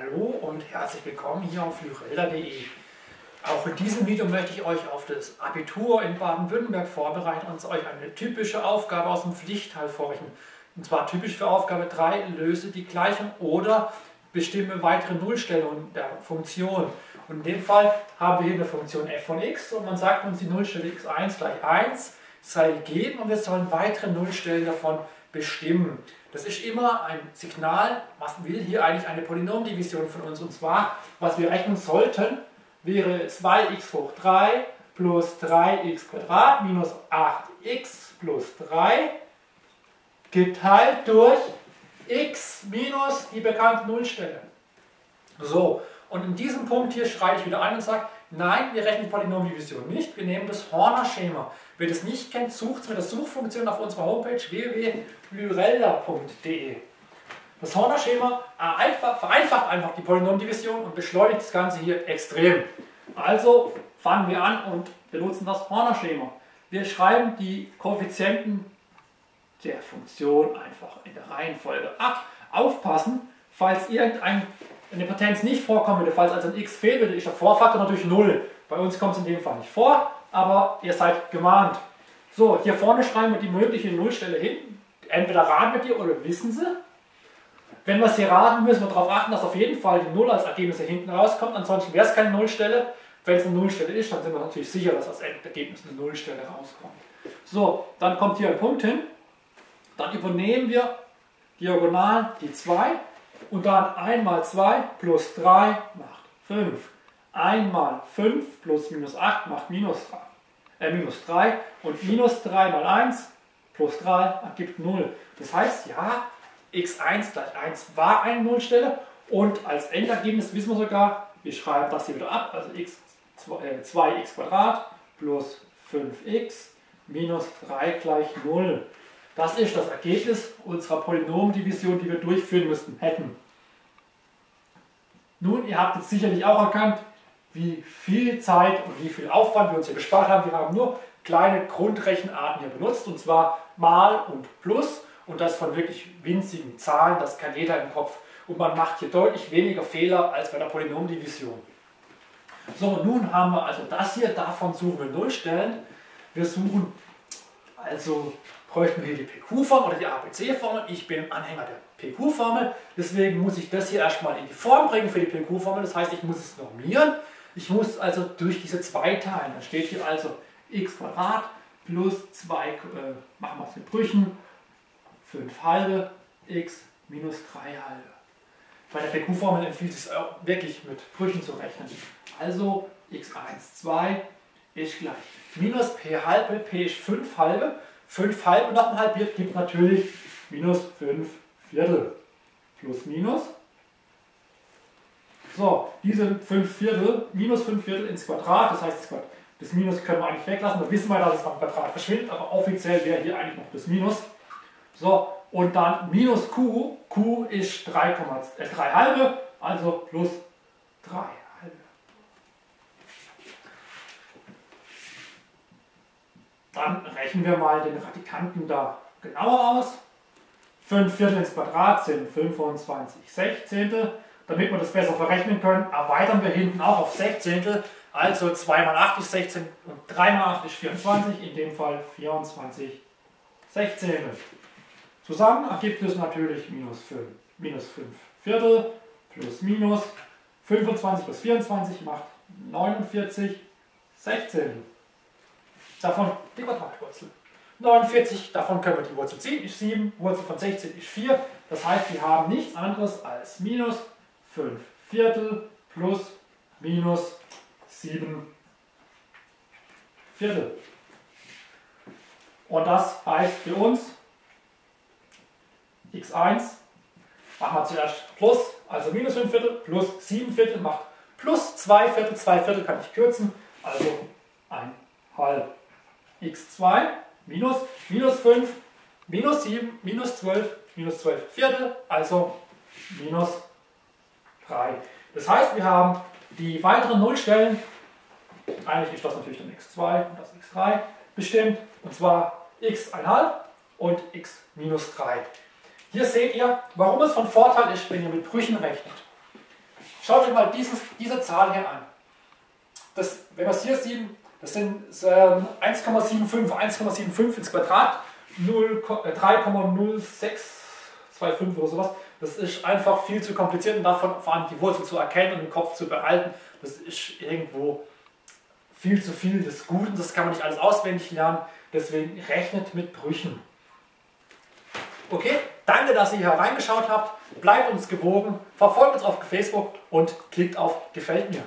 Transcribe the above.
Hallo und herzlich willkommen hier auf lyrelda.de. Auch in diesem Video möchte ich euch auf das Abitur in Baden-Württemberg vorbereiten und euch eine typische Aufgabe aus dem Pflichtteil vorrechnen. Und zwar typisch für Aufgabe 3, löse die Gleichung oder bestimme weitere Nullstellungen der Funktion. Und in dem Fall haben wir hier eine Funktion f von x und man sagt uns, die Nullstelle x1 gleich 1 sei gegeben und wir sollen weitere Nullstellen davon bestimmen. Das ist immer ein Signal, was will hier eigentlich eine Polynomdivision von uns. Und zwar, was wir rechnen sollten, wäre 2x hoch 3 plus 3x minus 8x plus 3 geteilt durch x minus die bekannte Nullstelle. So, und in diesem Punkt hier schreie ich wieder ein und sage, nein, wir rechnen die Polynomdivision nicht, wir nehmen das Horner-Schema. Wer das nicht kennt, sucht es mit der Suchfunktion auf unserer Homepage www.lyrella.de. Das Horner-Schema vereinfacht einfach die Polynomdivision und beschleunigt das Ganze hier extrem. Also fangen wir an und benutzen das Horner-Schema. Wir schreiben die Koeffizienten der Funktion einfach in der Reihenfolge ab. Aufpassen, falls irgendeine Potenz nicht vorkommen würde, falls also ein x fehlen würde, ist der Vorfaktor natürlich 0. Bei uns kommt es in dem Fall nicht vor, aber ihr seid gewarnt. So, hier vorne schreiben wir die mögliche Nullstelle hin. Entweder raten wir die oder wissen sie. Wenn wir es hier raten, müssen wir darauf achten, dass auf jeden Fall die Null als Ergebnis hier hinten rauskommt. Ansonsten wäre es keine Nullstelle. Wenn es eine Nullstelle ist, dann sind wir natürlich sicher, dass als Ergebnis eine Nullstelle rauskommt. So, dann kommt hier ein Punkt hin. Dann übernehmen wir diagonal die 2 und dann 1 mal 2 plus 3 macht 5. 1 mal 5 plus minus 8 macht minus 3, äh, minus 3 und minus 3 mal 1 plus 3 ergibt 0. Das heißt, ja, x1 gleich 1 war eine Nullstelle und als Endergebnis wissen wir sogar, wir schreiben das hier wieder ab, also x, 2x äh, plus 5x minus 3 gleich 0. Das ist das Ergebnis unserer Polynomdivision, die wir durchführen müssten, hätten. Nun, ihr habt jetzt sicherlich auch erkannt, wie viel Zeit und wie viel Aufwand wir uns hier gespart haben. Wir haben nur kleine Grundrechenarten hier benutzt, und zwar mal und plus und das von wirklich winzigen Zahlen, das kann jeder im Kopf. Und man macht hier deutlich weniger Fehler als bei der Polynomdivision. So, nun haben wir also das hier, davon suchen wir Nullstellen. Wir suchen, also bräuchten wir die PQ-Formel oder die ABC-Formel. Ich bin Anhänger der PQ-Formel, deswegen muss ich das hier erstmal in die Form bringen für die PQ-Formel. Das heißt, ich muss es normieren. Ich muss also durch diese 2 teilen. Dann steht hier also x plus 2, äh, machen wir es mit Brüchen, 5 halbe x minus 3 halbe. Bei der PQ-Formel empfiehlt es auch wirklich mit Brüchen zu rechnen. Also x1, 2 ist gleich minus p halbe, p ist 5 halbe. 5 halb und noch ein halbiert gibt natürlich minus 5 Viertel. Plus minus. So, diese 5 Viertel, minus 5 Viertel ins Quadrat, das heißt, das Minus können wir eigentlich weglassen, da wissen wir, dass es beim Quadrat verschwindet, aber offiziell wäre hier eigentlich noch das Minus. So, und dann minus q, q ist 3, äh, 3 halbe, also plus 3 halbe. Dann rechnen wir mal den Radikanten da genauer aus. 5 Viertel ins Quadrat sind 25 Sechzehntel. Damit wir das besser verrechnen können, erweitern wir hinten auch auf Sechzehntel. Also 2 mal 8 ist 16 und 3 mal 8 ist 24, in dem Fall 24 Sechzehntel. Zusammen ergibt es natürlich minus 5, minus 5 Viertel plus minus 25 plus 24 macht 49 Sechzehntel. Davon die Quadratwurzel. 49, davon können wir die Wurzel ziehen, ist 7, Wurzel von 16 ist 4. Das heißt, wir haben nichts anderes als minus 5 Viertel plus minus 7 Viertel. Und das heißt für uns, x1 machen wir zuerst plus, also minus 5 Viertel, plus 7 Viertel macht plus 2 Viertel, 2 Viertel kann ich kürzen, also ein halb. x2 minus, minus 5, minus 7, minus 12, minus 12 Viertel, also minus 3. Das heißt, wir haben die weiteren Nullstellen, eigentlich ist das natürlich dann x2 und das x3 bestimmt, und zwar x1,5 und x minus 3. Hier seht ihr, warum es von Vorteil ist, wenn ihr mit Brüchen rechnet. Schaut euch mal dieses, diese Zahl hier an. Das, wenn wir es hier sehen, das sind ähm, 1,75, 1,75 ins Quadrat, 3,0625 oder sowas. Das ist einfach viel zu kompliziert und davon vor allem die Wurzel zu erkennen und im Kopf zu behalten. Das ist irgendwo viel zu viel des Guten, das kann man nicht alles auswendig lernen. Deswegen rechnet mit Brüchen. Okay, danke, dass ihr hier reingeschaut habt. Bleibt uns gewogen, verfolgt uns auf Facebook und klickt auf Gefällt mir.